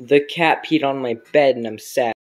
The cat peed on my bed and I'm sad.